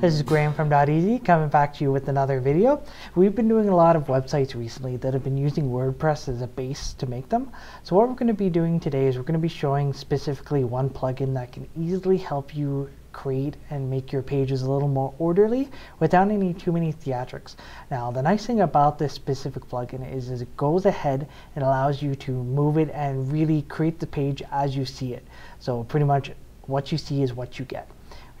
This is Graham from Doteasy coming back to you with another video. We've been doing a lot of websites recently that have been using WordPress as a base to make them. So what we're going to be doing today is we're going to be showing specifically one plugin that can easily help you create and make your pages a little more orderly without any too many theatrics. Now the nice thing about this specific plugin is, is it goes ahead and allows you to move it and really create the page as you see it. So pretty much what you see is what you get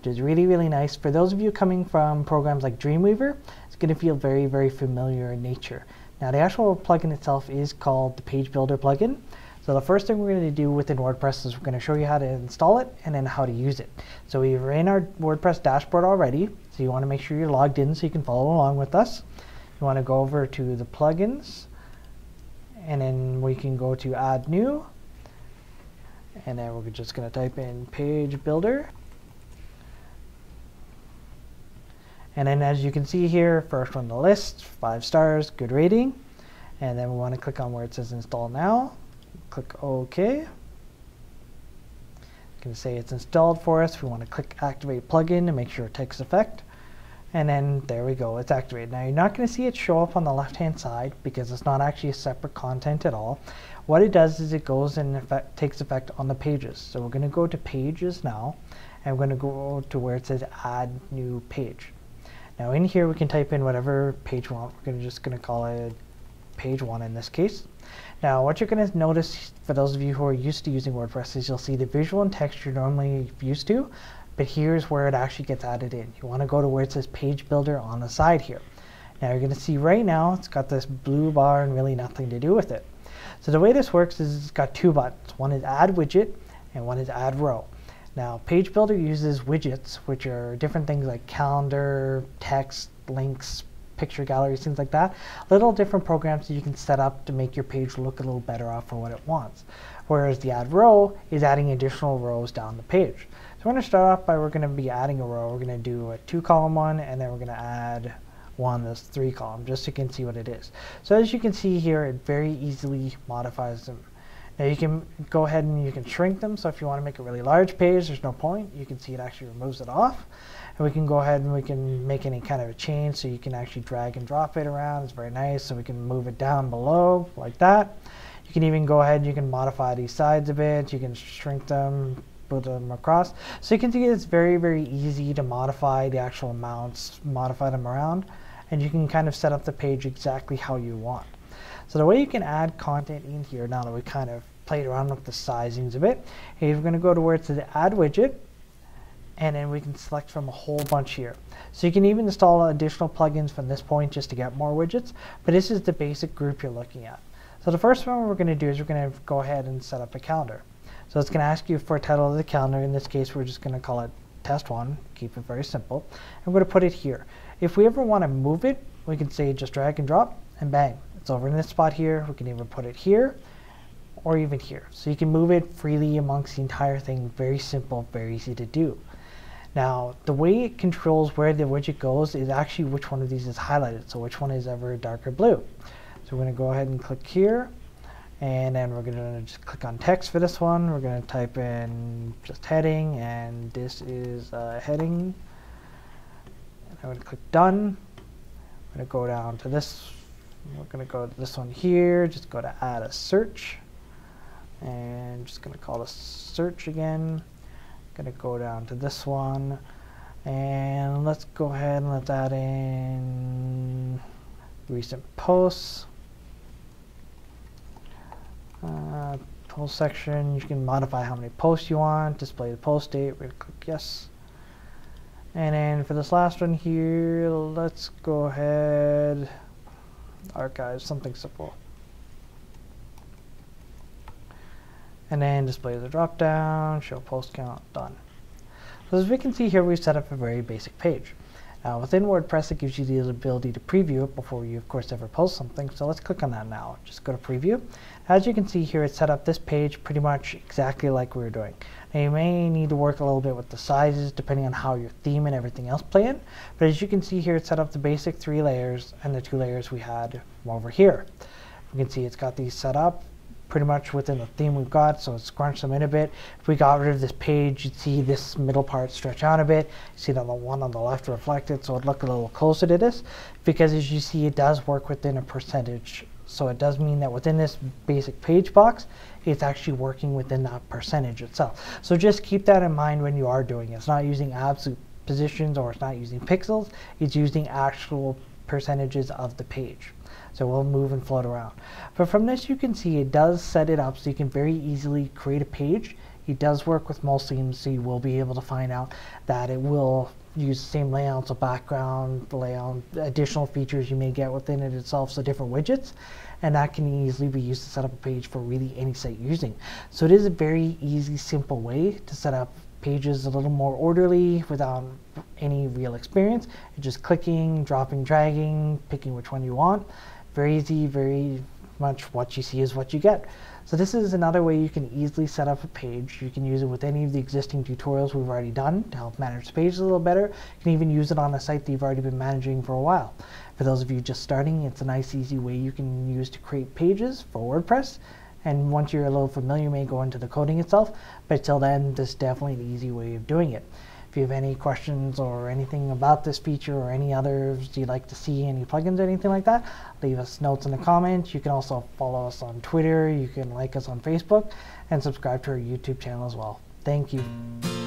which is really, really nice. For those of you coming from programs like Dreamweaver, it's going to feel very, very familiar in nature. Now, the actual plugin itself is called the Page Builder plugin. So the first thing we're going to do within WordPress is we're going to show you how to install it and then how to use it. So we're in our WordPress dashboard already. So you want to make sure you're logged in so you can follow along with us. You want to go over to the plugins and then we can go to add new and then we're just going to type in page builder And then as you can see here, first on the list, five stars, good rating. And then we want to click on where it says install now. Click OK. You can say it's installed for us. We want to click activate plugin to make sure it takes effect. And then there we go, it's activated. Now you're not going to see it show up on the left hand side because it's not actually a separate content at all. What it does is it goes and effect, takes effect on the pages. So we're going to go to pages now and we're going to go to where it says add new page. Now in here we can type in whatever page we want. We're gonna, just going to call it page one in this case. Now what you're going to notice for those of you who are used to using WordPress is you'll see the visual and text you're normally used to, but here's where it actually gets added in. You want to go to where it says page builder on the side here. Now you're going to see right now it's got this blue bar and really nothing to do with it. So the way this works is it's got two buttons. One is add widget and one is add row. Now, Page Builder uses widgets, which are different things like calendar, text, links, picture galleries, things like that. Little different programs that you can set up to make your page look a little better off for what it wants. Whereas the add row is adding additional rows down the page. So we're going to start off by we're going to be adding a row. We're going to do a two column one and then we're going to add one that's three column just so you can see what it is. So as you can see here, it very easily modifies them now you can go ahead and you can shrink them. So if you want to make a really large page, there's no point. You can see it actually removes it off. And we can go ahead and we can make any kind of a change so you can actually drag and drop it around. It's very nice. So we can move it down below like that. You can even go ahead and you can modify these sides a bit. You can shrink them, put them across. So you can see it's very, very easy to modify the actual amounts, modify them around. And you can kind of set up the page exactly how you want. So the way you can add content in here, now that we kind of played around with the sizings a bit, is we're going to go to where it says add widget, and then we can select from a whole bunch here. So you can even install additional plugins from this point just to get more widgets, but this is the basic group you're looking at. So the first one we're going to do is we're going to go ahead and set up a calendar. So it's going to ask you for a title of the calendar. In this case, we're just going to call it test one, keep it very simple. I'm going to put it here. If we ever want to move it, we can say just drag and drop, and bang, it's over in this spot here. We can even put it here or even here. So you can move it freely amongst the entire thing. Very simple, very easy to do. Now, the way it controls where the widget goes is actually which one of these is highlighted. So which one is ever darker blue. So we're going to go ahead and click here. And then we're going to just click on text for this one. We're going to type in just heading. And this is uh, heading. And I'm going to click done. I'm going to go down to this we're going to go to this one here, just go to add a search. And just going to call this search again. Going to go down to this one. And let's go ahead and let's add in recent posts. Uh, post section, you can modify how many posts you want, display the post date, we're going to click yes. And then for this last one here, let's go ahead archive, something simple. And then display the drop down, show post count, done. So as we can see here, we've set up a very basic page. Now within WordPress, it gives you the ability to preview it before you, of course, ever post something. So let's click on that now. Just go to preview. As you can see here, it set up this page pretty much exactly like we were doing. Now you may need to work a little bit with the sizes depending on how your theme and everything else play in. But as you can see here, it set up the basic three layers and the two layers we had over here. You can see it's got these set up pretty much within the theme we've got, so it's scrunched them in a bit. If we got rid of this page, you'd see this middle part stretch out a bit. You see that the one on the left reflected, so it'd look a little closer to this, because as you see, it does work within a percentage. So it does mean that within this basic page box, it's actually working within that percentage itself. So just keep that in mind when you are doing it. It's not using absolute positions or it's not using pixels, it's using actual percentages of the page. So we'll move and float around. But from this you can see it does set it up so you can very easily create a page. It does work with most themes so you will be able to find out that it will use the same layouts, so background, layout, additional features you may get within it itself, so different widgets. And that can easily be used to set up a page for really any site using. So it is a very easy, simple way to set up pages a little more orderly without any real experience. You're just clicking, dropping, dragging, picking which one you want. Very easy, very much what you see is what you get. So this is another way you can easily set up a page. You can use it with any of the existing tutorials we've already done to help manage the page a little better. You can even use it on a site that you've already been managing for a while. For those of you just starting, it's a nice easy way you can use to create pages for WordPress and once you're a little familiar, you may go into the coding itself. But till then, this is definitely an easy way of doing it. If you have any questions or anything about this feature or any others you'd like to see, any plugins or anything like that, leave us notes in the comments. You can also follow us on Twitter. You can like us on Facebook and subscribe to our YouTube channel as well. Thank you.